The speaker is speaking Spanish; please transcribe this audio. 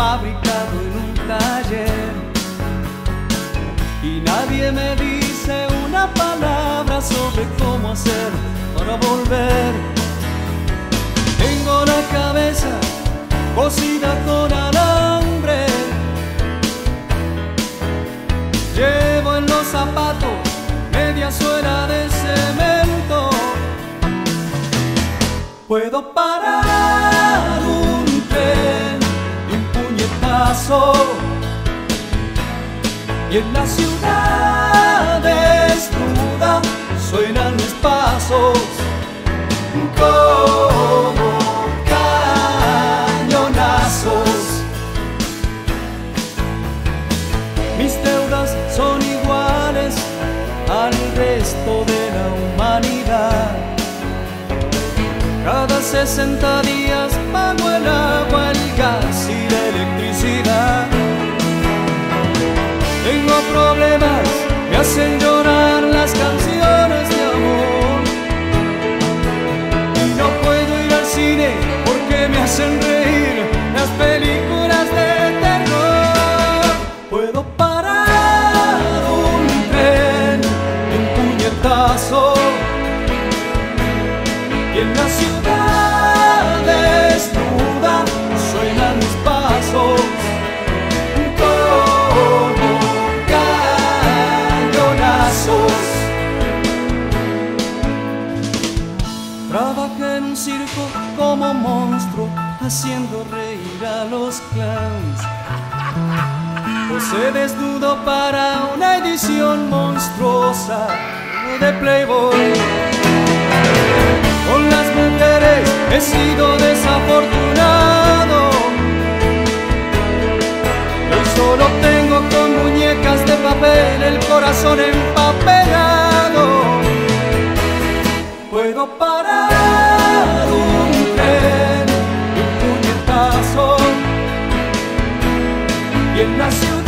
fabricado en un taller. Y nadie me dice una palabra sobre cómo hacer para volver. Tengo la cabeza cosida con alambre. Llevo en los zapatos media suela de cemento. Puedo parar puñetazo. Y en la ciudad desnuda suenan mis pasos como cañonazos. Mis deudas son iguales al resto de la humanidad. Cada 60 días me Trabajé en un circo como monstruo, haciendo reír a los clowns. Posé desnudo para una edición monstruosa de Playboy. Con las mujeres he sido desafortunado. Hoy solo tengo con muñecas de papel el corazón en 愿那笑。